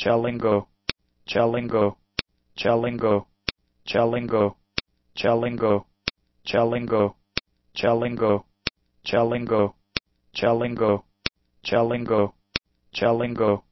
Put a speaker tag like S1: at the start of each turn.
S1: Chalingo, Chalingo, Chalingo, Chalingo, Chalingo, Chalingo, Chalingo, Chalingo, Chalingo, Chalingo, Chalingo,